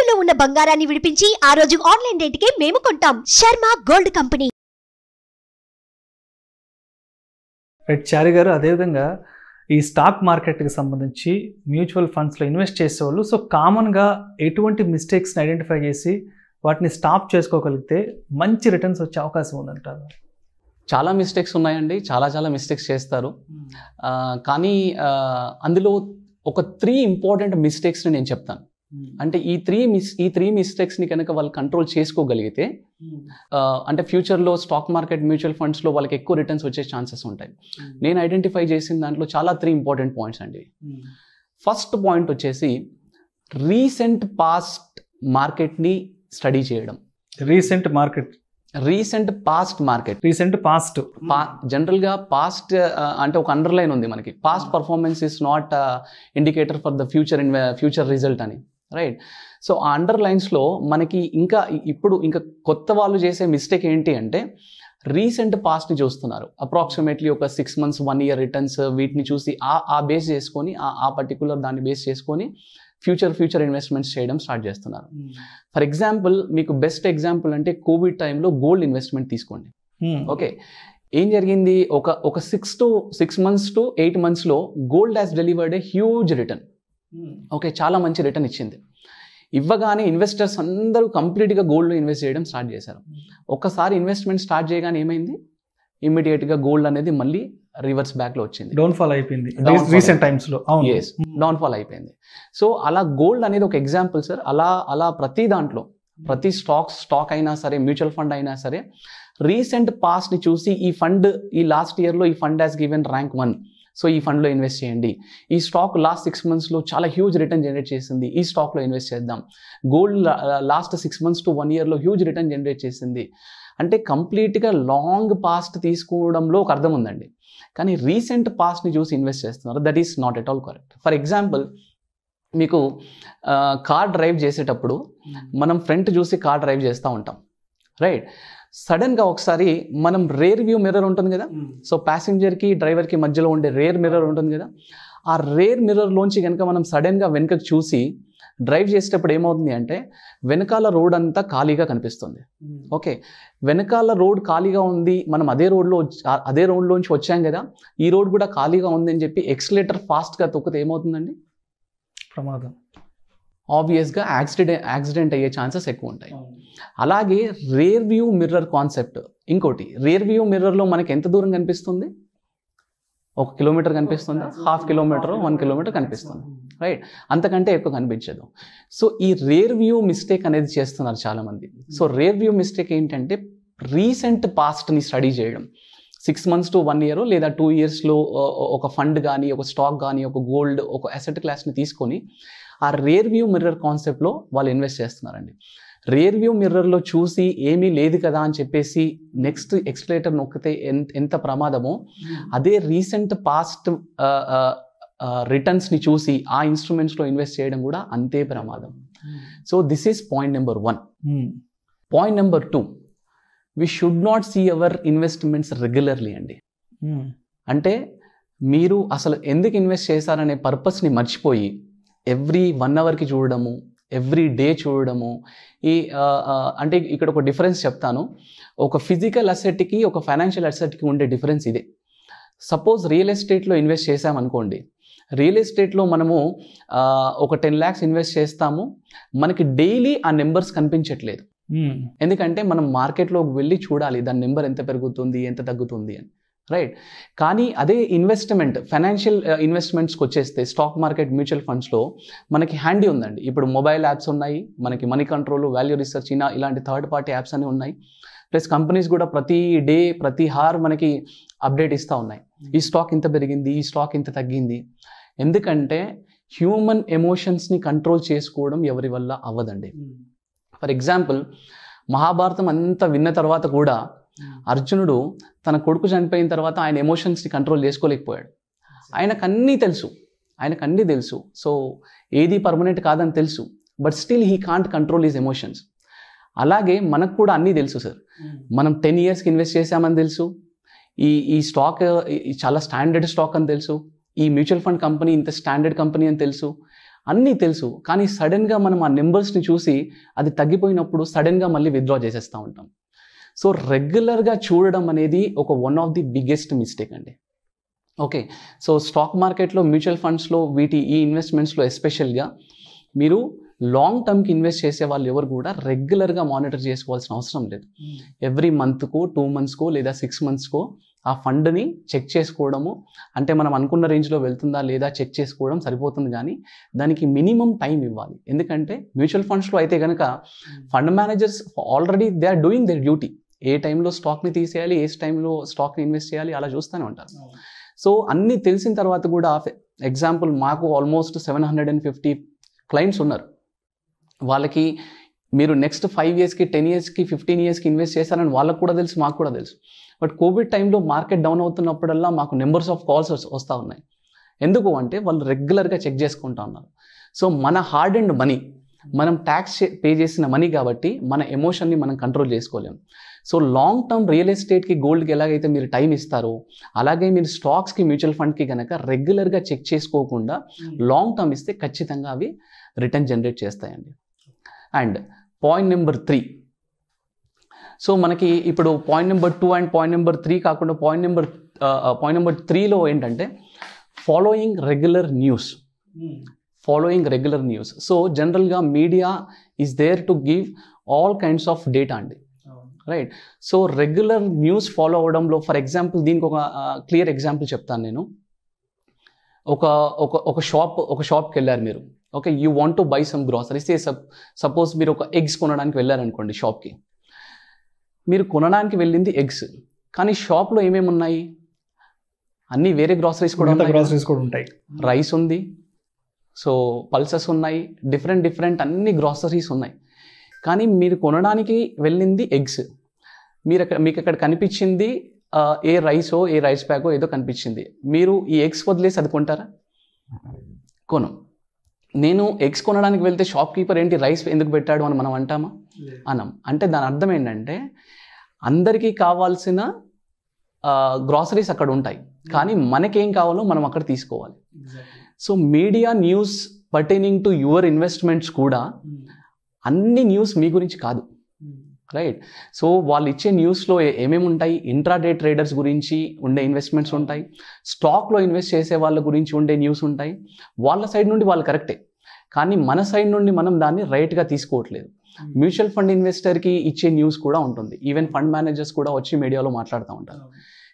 తాకట్టులో ఉన్న బంగారాన్ని విడిపించి ఆ రోజు ఆన్లైన్ రేటుకే మేము కొంటాం. Sharma gold company. Right Chari గారు అదేవిధంగా ఈ స్టాక్ మార్కెట్కి సంబంధించి మ్యూచువల్ ఫండ్స్లో ఇన్వెస్ట్ చేసేవాళ్ళు. సో కామన్గా ఎటువంటి మిస్టేక్స్ని ఐడెంటిఫై చేసి వాటిని స్టాప్ చేసుకోగలిగితే మంచి రిటర్న్స్ వచ్చే అవకాశం ఉందంటారు? చాలా మిస్టేక్స్ ఉన్నాయండి. చాలా చాలా మిస్టేక్స్ చేస్తారు. కానీ అందులో ఒక త్రీ ఇంపార్టెంట్ మిస్టేక్స్ని నేను చెప్తాను. అంటే ఈ త్రీ మిస్ ఈ త్రీ మిస్టేక్స్ని కనుక వాళ్ళు కంట్రోల్ చేసుకోగలిగితే ఆ, అంటే ఫ్యూచర్లో స్టాక్ మార్కెట్ మ్యూచువల్ ఫండ్స్లో వాళ్ళకి ఎక్కువ రిటర్న్స్ వచ్చే ఛాన్సెస్ ఉంటాయి. నేను ఐడెంటిఫై చేసిన దాంట్లో చాలా త్రీ ఇంపార్టెంట్ పాయింట్స్ అండి. ఫస్ట్ పాయింట్ వచ్చేసి రీసెంట్ పాస్ట్ మార్కెట్ని స్టడీ చేయడం. Recent market recent past market recent past పా జనరల్గా పాస్ట్ అంటే ఒక అండర్లైన్ ఉంది మనకి. Past performance is not indicator for the future in future result అని. రైట్ సో ఆ అండర్లైన్స్లో మనకి ఇంకా ఇప్పుడు ఇంకా కొత్త వాళ్ళు చేసే మిస్టేక్ ఏంటి అంటే రీసెంట్ పాస్ట్ని చూస్తున్నారు. అప్రాక్సిమేట్లీ ఒక six months one year returns వీటిని చూసి ఆ ఆ బేస్ చేసుకొని ఆ ఆ పర్టికులర్ దాన్ని బేస్ చేసుకొని ఫ్యూచర్ ఫ్యూచర్ ఇన్వెస్ట్మెంట్స్ చేయడం స్టార్ట్ చేస్తున్నారు. ఫర్ ఎగ్జాంపుల్ మీకు బెస్ట్ ఎగ్జాంపుల్ అంటే కోవిడ్ టైంలో గోల్డ్ ఇన్వెస్ట్మెంట్ తీసుకోండి. ఓకే ఏం జరిగింది? ఒక ఒక six to six months to eight మంత్స్లో gold has delivered a huge return okay చాలా మంచి రిటర్న్ ఇచ్చింది. ఇవ్వగానే ఇన్వెస్టర్స్ అందరూ కంప్లీట్గా గోల్డ్లో ఇన్వెస్ట్ చేయడం స్టార్ట్ చేశారు. ఒక్కసారి ఇన్వెస్ట్మెంట్ స్టార్ట్ చేయగానే ఏమైంది? ఇమ్మీడియట్గా గోల్డ్ అనేది మళ్ళీ రివర్స్ బ్యాక్లో వచ్చింది. డౌన్ఫాల్ అయిపోయింది. రీసెంట్ టైమ్స్లో ఎస్ డౌన్ఫాల్ అయిపోయింది. సో అలా గోల్డ్ అనేది ఒక ఎగ్జాంపుల్ సార్ అలా అలా ప్రతి దాంట్లో ప్రతి స్టాక్స్ స్టాక్ అయినా సరే మ్యూచువల్ ఫండ్ అయినా సరే రీసెంట్ పాస్ట్ని చూసి ఈ ఫండ్ ఈ లాస్ట్ ఇయర్లో ఈ fund has given rank one so ఈ ఫండ్లో ఇన్వెస్ట్ చేయండి. ఈ స్టాక్ లాస్ట్ సిక్స్ మంత్స్లో చాలా హ్యూజ్ రిటర్న్ జనరేట్ చేసింది. ఈ స్టాక్లో ఇన్వెస్ట్ చేద్దాం. Gold last six months to one ఇయర్లో హ్యూజ్ రిటర్న్ జనరేట్ చేసింది. అంటే కంప్లీట్గా లాంగ్ పాస్ట్ తీసుకోవడంలో ఒక అర్థం ఉందండి. కానీ రీసెంట్ పాస్ట్ని చూసి ఇన్వెస్ట్ చేస్తున్నారు. That is not at all correct for example మీకు కార్ డ్రైవ్ చేసేటప్పుడు మనం ఫ్రంట్ చూసి కార్ డ్రైవ్ చేస్తూ ఉంటాం. రైట్ సడన్గా ఒకసారి మనం రేర్ వ్యూ మిర్రర్ ఉంటుంది కదా? సో ప్యాసింజర్కి డ్రైవర్కి మధ్యలో ఉండే రేర్ మిర్రర్ ఉంటుంది కదా? ఆ రేర్ మిర్రర్లోంచి కనుక మనం సడన్గా వెనుకకు చూసి డ్రైవ్ చేసేటప్పుడు ఏమవుతుంది అంటే వెనకాల రోడ్ అంతా ఖాళీగా కనిపిస్తుంది. ఓకే. వెనకాల రోడ్ ఖాళీగా ఉంది మనం అదే రోడ్లో అదే రోడ్లోంచి వచ్చాం కదా? ఈ రోడ్ కూడా ఖాళీగా ఉంది అని చెప్పి ఎక్స్లేటర్ ఫాస్ట్గా తొక్కితే ఏమవుతుందండి? ప్రమాదం. ఆబ్వియస్గా యాక్సిడెంట్ యాక్సిడెంట్ అయ్యే ఛాన్సెస్ ఎక్కువ ఉంటాయి. అలాగే రేర్ వ్యూ మిర్రర్ కాన్సెప్ట్ ఇంకోటి రేర్ వ్యూ మిర్రర్లో మనకి ఎంత దూరం కనిపిస్తుంది? ఒక కిలోమీటర్ కనిపిస్తుంది హాఫ్ కిలోమీటర్ వన్ కిలోమీటర్ కనిపిస్తుంది రైట్ అంతకంటే ఎక్కువ కనిపించదు. సో ఈ రేర్ వ్యూ మిస్టేక్ అనేది చేస్తున్నారు చాలామంది. సో రేర్ వ్యూ మిస్టేక్ ఏంటంటే రీసెంట్ పాస్ట్ని స్టడీ చేయడం. Six months to one year లేదా టూ ఇయర్స్లో ఒక ఫండ్ కానీ ఒక స్టాక్ కానీ ఒక గోల్డ్ ఒక అసెట్ క్లాస్ని తీసుకొని ఆ రేర్ వ్యూ మిర్రర్ కాన్సెప్ట్లో వాళ్ళు ఇన్వెస్ట్ చేస్తున్నారండి. రేర్ వ్యూ మిర్రర్లో చూసి ఏమీ లేదు కదా అని చెప్పేసి నెక్స్ట్ ఎక్స్లేటర్ నొక్కితే ఎంత ఎంత ప్రమాదమో అదే రీసెంట్ పాస్ట్ రిటర్న్స్ని చూసి ఆ ఇన్స్ట్రుమెంట్స్లో ఇన్వెస్ట్ చేయడం కూడా అంతే ప్రమాదం. So this is point number one. Point number two. We should not see our investments regularly అండి అంటే మీరు అసలు ఎందుకు ఇన్వెస్ట్ చేశారనే పర్పస్ని మర్చిపోయి ఎవ్రీ వన్ అవర్కి చూడడము ఎవ్రీ డే చూడడము ఈ అంటే ఇక్కడ ఒక డిఫరెన్స్ చెప్తాను. ఒక ఫిజికల్ అసెట్కి ఒక ఫైనాన్షియల్ అసెట్కి ఉండే డిఫరెన్స్ ఇదే. సపోజ్ రియల్ ఎస్టేట్లో ఇన్వెస్ట్ చేసామనుకోండి రియల్ ఎస్టేట్లో మనము ఒక టెన్ ల్యాక్స్ ఇన్వెస్ట్ చేస్తాము. మనకి డైలీ ఆ నెంబర్స్ కనిపించట్లేదు. ఎందుకంటే మనం మార్కెట్లోకి వెళ్ళి చూడాలి దాని నెంబర్ ఎంత పెరుగుతుంది ఎంత తగ్గుతుంది అని. రైట్ కానీ అదే ఇన్వెస్ట్మెంట్ ఫైనాన్షియల్ ఇన్వెస్ట్మెంట్స్కి వచ్చేస్తే స్టాక్ మార్కెట్ మ్యూచువల్ ఫండ్స్లో మనకి హ్యాండీ ఉందండి. ఇప్పుడు మొబైల్ యాప్స్ ఉన్నాయి మనకి మనీ కంట్రోల్ వాల్యూ రీసెర్చ్ ఇనా ఇలాంటి థర్డ్ పార్టీ యాప్స్ అన్ని ఉన్నాయి. ప్లస్ కంపెనీస్ కూడా ప్రతి డే ప్రతి హార్ మనకి అప్డేట్ ఇస్తూ ఉన్నాయి. ఈ స్టాక్ ఇంత పెరిగింది ఈ స్టాక్ ఇంత తగ్గింది. ఎందుకంటే హ్యూమన్ ఎమోషన్స్ని కంట్రోల్ చేసుకోవడం ఎవరి వల్ల అవ్వదండి. ఫర్ ఎగ్జాంపుల్ మహాభారతం అంతా విన్న తర్వాత కూడా అర్జునుడు తన కొడుకు చనిపోయిన తర్వాత ఆయన ఎమోషన్స్ని కంట్రోల్ చేసుకోలేకపోయాడు. ఆయనకు అన్నీ తెలుసు. ఆయనకు అన్నీ తెలుసు. సో ఏది పర్మనెంట్ కాదని తెలుసు. But still he can't control his emotions. అలాగే మనకు కూడా అన్నీ తెలుసు సార్. మనం టెన్ ఇయర్స్కి ఇన్వెస్ట్ చేసామని తెలుసు. ఈ ఈ స్టాక్ ఈ చాలా స్టాండర్డ్ స్టాక్ అని తెలుసు. ఈ మ్యూచువల్ ఫండ్ కంపెనీ ఇంత స్టాండర్డ్ కంపెనీ అని తెలుసు. అన్నీ తెలుసు కానీ సడన్గా మనం ఆ నెంబర్స్ని చూసి అది తగ్గిపోయినప్పుడు సడన్గా మళ్ళీ విత్డ్రా చేసేస్తూ ఉంటాం. సో రెగ్యులర్గా చూడడం అనేది ఒక one of the biggest mistake అండి. ఓకే సో స్టాక్ మార్కెట్లో మ్యూచువల్ ఫండ్స్లో వీటి ఈ ఇన్వెస్ట్మెంట్స్లో ఎస్పెషల్గా మీరు లాంగ్ టర్మ్కి ఇన్వెస్ట్ చేసే వాళ్ళు ఎవరు కూడా రెగ్యులర్గా మానిటర్ చేసుకోవాల్సిన అవసరం లేదు. ఎవ్రీ మంత్కో టూ మంత్స్కో లేదా సిక్స్ మంత్స్కో ఆ ఫండ్ని చెక్ చేసుకోవడము. అంటే మనం అనుకున్న రేంజ్లో వెళ్తుందా లేదా చెక్ చేసుకోవడం సరిపోతుంది కానీ దానికి మినిమం టైం ఇవ్వాలి. ఎందుకంటే మ్యూచువల్ ఫండ్స్లో అయితే కనుక fund managers already they are doing their duty. ఏ టైంలో స్టాక్ని తీసేయాలి ఏ టైంలో స్టాక్ని ఇన్వెస్ట్ చేయాలి అలా చూస్తూనే ఉంటారు. సో అన్నీ తెలిసిన తర్వాత కూడా ఎగ్జాంపుల్ మాకు almost seven hundred and fifty clients ఉన్నారు. వాళ్ళకి మీరు నెక్స్ట్ ఫైవ్ ఇయర్స్కి టెన్ ఇయర్స్కి ఫిఫ్టీన్ ఇయర్స్కి ఇన్వెస్ట్ చేశారని వాళ్ళకు కూడా తెలుసు మాకు కూడా తెలుసు. బట్ కోవిడ్ టైంలో మార్కెట్ డౌన్ అవుతున్నప్పుడల్లా మాకు నెంబర్స్ ఆఫ్ కాల్స్ వస్తూ ఉన్నాయి. ఎందుకు అంటే వాళ్ళు రెగ్యులర్గా చెక్ చేసుకుంటా ఉన్నారు. సో మన హార్డ్ అండ్ మనీ మనం ట్యాక్స్ పే చేసిన మనీ కాబట్టి మన ఎమోషన్ని మనం కంట్రోల్ చేసుకోలేం. సో లాంగ్ టర్మ్ రియల్ ఎస్టేట్కి గోల్డ్కి ఎలాగైతే మీరు టైం ఇస్తారో అలాగే మీరు స్టాక్స్కి మ్యూచువల్ ఫండ్కి కనుక రెగ్యులర్గా చెక్ చేసుకోకుండా లాంగ్ టర్మ్ ఇస్తే ఖచ్చితంగా అవి return generate చేస్తాయండి. And point number three so మనకి ఇప్పుడు point number two and point number three కాకుండా పాయింట్ నెంబర్ పాయింట్ నెంబర్ త్రీలో ఏంటంటే following regular news following regular news so జనరల్గా media is there to give all kinds of data అండి. Right so regular news follow అవడంలో for example దీనికి ఒక clear example చెప్తాను నేను. ఒక ఒక ఒక షాప్ ఒక షాప్కి వెళ్ళారు మీరు. Okay you want to buy some groceries suppose మీరు ఒక ఎగ్స్ కొనడానికి వెళ్ళారనుకోండి షాప్కి మీరు కొనడానికి వెళ్ళింది ఎగ్స్. కానీ షాప్లో ఏమేమి ఉన్నాయి? అన్నీ వేరే గ్రాసరీస్ కూడా? గ్రాసరీస్ కూడా ఉంటాయి. రైస్ ఉంది. సో పల్సెస్ ఉన్నాయి. డిఫరెంట్ డిఫరెంట్ అన్ని గ్రాసరీస్ ఉన్నాయి. కానీ మీరు కొనడానికి వెళ్ళింది ఎగ్స్. మీరు అక్కడ మీకు అక్కడ కనిపించింది ఏ రైసో ఏ రైస్ ప్యాకో ఏదో కనిపించింది. మీరు ఈ ఎగ్స్ వదిలేసి అది కొంటారా? కొను. నేను ఎగ్స్ కొనడానికి వెళ్తే షాప్ కీపర్ ఏంటి రైస్ ఎందుకు పెట్టాడు అని మనం అంటామా? అనం. అంటే దాని అర్థం ఏంటంటే అందరికీ కావాల్సిన గ్రాసరీస్ అక్కడ ఉంటాయి. కానీ మనకేం కావాలో మనం అక్కడ తీసుకోవాలి. So media news pertaining to your investments కూడా అన్ని న్యూస్ మీ గురించి కాదు. రైట్ సో వాళ్ళు ఇచ్చే న్యూస్లో ఏమేమి ఉంటాయి? ఇంట్రాడే ట్రేడర్స్ గురించి ఉండే ఇన్వెస్ట్మెంట్స్ ఉంటాయి. స్టాక్లో ఇన్వెస్ట్ చేసే వాళ్ళ గురించి ఉండే న్యూస్ ఉంటాయి. వాళ్ళ సైడ్ నుండి వాళ్ళు కరెక్టే కానీ మన సైడ్ నుండి మనం దాన్ని రైట్గా తీసుకోవట్లేదు. మ్యూచువల్ ఫండ్ ఇన్వెస్టర్కి ఇచ్చే న్యూస్ కూడా ఉంటుంది. ఈవెన్ ఫండ్ మేనేజర్స్ కూడా వచ్చి మీడియాలో మాట్లాడుతూ ఉంటారు.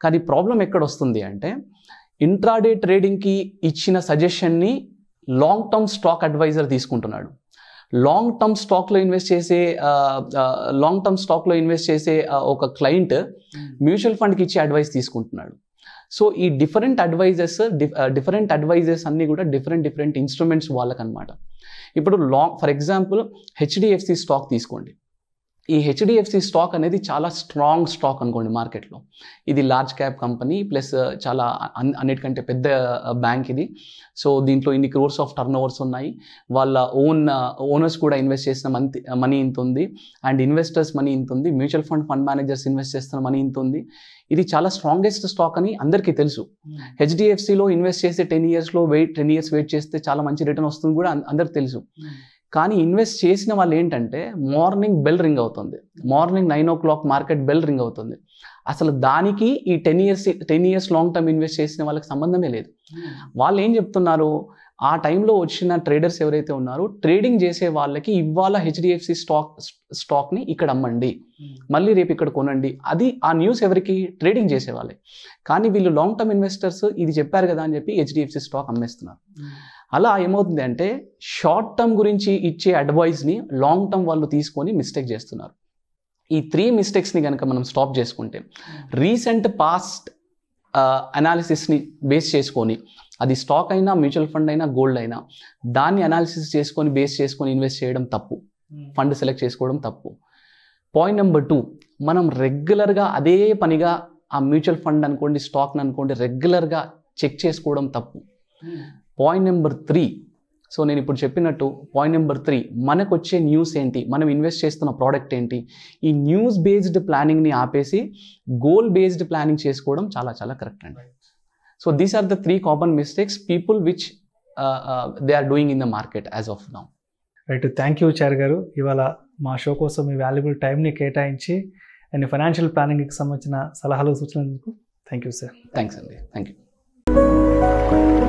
కానీ ప్రాబ్లం ఎక్కడ వస్తుంది అంటే ఇంట్రాడే ట్రేడింగ్కి ఇచ్చిన సజెషన్ని లాంగ్ టర్మ్ స్టాక్ అడ్వైజర్ తీసుకుంటున్నాడు. లాంగ్ టర్మ్ స్టాక్లో ఇన్వెస్ట్ చేసే లాంగ్ టర్మ్ స్టాక్లో ఇన్వెస్ట్ చేసే ఒక క్లయింట్ మ్యూచువల్ ఫండ్కి ఇచ్చే అడ్వైస్ తీసుకుంటున్నాడు. సో ఈ డిఫరెంట్ అడ్వైజెస్ డిఫరెంట్ అడ్వైజెస్ అన్నీ కూడా డిఫరెంట్ డిఫరెంట్ ఇన్స్ట్రుమెంట్స్ వాళ్ళకనమాట ఇప్పుడు long for example HDFC stock తీసుకోండి. ఈ హెచ్డిఎఫ్సి స్టాక్ అనేది చాలా స్ట్రాంగ్ స్టాక్ అనుకోండి మార్కెట్లో ఇది లార్జ్ క్యాప్ కంపెనీ ప్లస్ చాలా అన్- అన్నిటికంటే పెద్ద బ్యాంక్ ఇది. సో దీంట్లో ఇన్ని క్రోర్స్ ఆఫ్ టర్న్ ఓవర్స్ ఉన్నాయి. వాళ్ళ ఓన్ ఓనర్స్ కూడా ఇన్వెస్ట్ చేసిన మంత్ మనీ ఇంత ఉంది. అండ్ ఇన్వెస్టర్స్ మనీ ఇంత ఉంది. Mutual fund fund managers invest చేస్తున్న మనీ ఇంత ఉంది. ఇది చాలా స్ట్రాంగెస్ట్ స్టాక్ అని అందరికీ తెలుసు. హెచ్డిఎఫ్సిలో ఇన్వెస్ట్ చేస్తే టెన్ ఇయర్స్లో వెయిట్ టెన్ ఇయర్స్ వెయిట్ చేస్తే చాలా మంచి రిటర్న్ వస్తుంది కూడా అందరికి తెలుసు. కానీ ఇన్వెస్ట్ చేసిన వాళ్ళు ఏంటంటే మార్నింగ్ బెల్ రింగ్ అవుతుంది. Morning nine o'clock market bell ring అవుతుంది. అసలు దానికి ఈ ten years ten years long term invest చేసిన వాళ్ళకి సంబంధమే లేదు. వాళ్ళు ఏం చెప్తున్నారు? ఆ టైంలో వచ్చిన ట్రేడర్స్ ఎవరైతే ఉన్నారో ట్రేడింగ్ చేసే వాళ్ళకి ఇవాళ హెచ్డిఎఫ్సి స్టాక్ స్టాక్ని ఇక్కడ అమ్మండి. మళ్ళీ రేపు ఇక్కడ కొనండి. అది ఆ న్యూస్ ఎవరికి? ట్రేడింగ్ చేసే వాళ్ళే. కానీ వీళ్ళు లాంగ్ టర్మ్ ఇన్వెస్టర్స్ ఇది చెప్పారు కదా అని చెప్పి హెచ్డిఎఫ్సి స్టాక్ అమ్మేస్తున్నారు. అలా ఏమవుతుంది అంటే షార్ట్ టర్మ్ గురించి ఇచ్చే అడ్వైస్ని లాంగ్ టర్మ్ వాళ్ళు తీసుకొని మిస్టేక్ చేస్తున్నారు. ఈ త్రీ మిస్టేక్స్ని కనుక మనం స్టాప్ చేసుకుంటే రీసెంట్ పాస్ట్ అనాలిసిస్ని బేస్ చేసుకొని అది స్టాక్ అయినా మ్యూచువల్ ఫండ్ అయినా గోల్డ్ అయినా దాన్ని అనాలిసిస్ చేసుకొని బేస్ చేసుకొని ఇన్వెస్ట్ చేయడం తప్పు. ఫండ్ సెలెక్ట్ చేసుకోవడం తప్పు. పాయింట్ నెంబర్ టూ మనం రెగ్యులర్గా అదే పనిగా ఆ మ్యూచువల్ ఫండ్ అనుకోండి స్టాక్ని అనుకోండి రెగ్యులర్గా చెక్ చేసుకోవడం తప్పు. పాయింట్ నెంబర్ త్రీ సో నేను ఇప్పుడు చెప్పినట్టు పాయింట్ నెంబర్ త్రీ మనకు వచ్చే న్యూస్ ఏంటి? మనం ఇన్వెస్ట్ చేస్తున్న ప్రోడక్ట్ ఏంటి? ఈ న్యూస్ బేస్డ్ ప్లానింగ్ని ఆపేసి గోల్ బేస్డ్ ప్లానింగ్ చేసుకోవడం చాలా చాలా కరెక్ట్ అండి. So these are the three common mistakes people which they are doing in the market as of now right thank you చార్ గారు. ఇవాళ మా షో కోసం మీ వాల్యుబుల్ టైంని కేటాయించి అండ్ ఫైనాన్షియల్ ప్లానింగ్కి సంబంధించిన సలహాలు సూచనలకు థ్యాంక్ యూ సార్ థ్యాంక్స్ అండి థ్యాంక్ యూ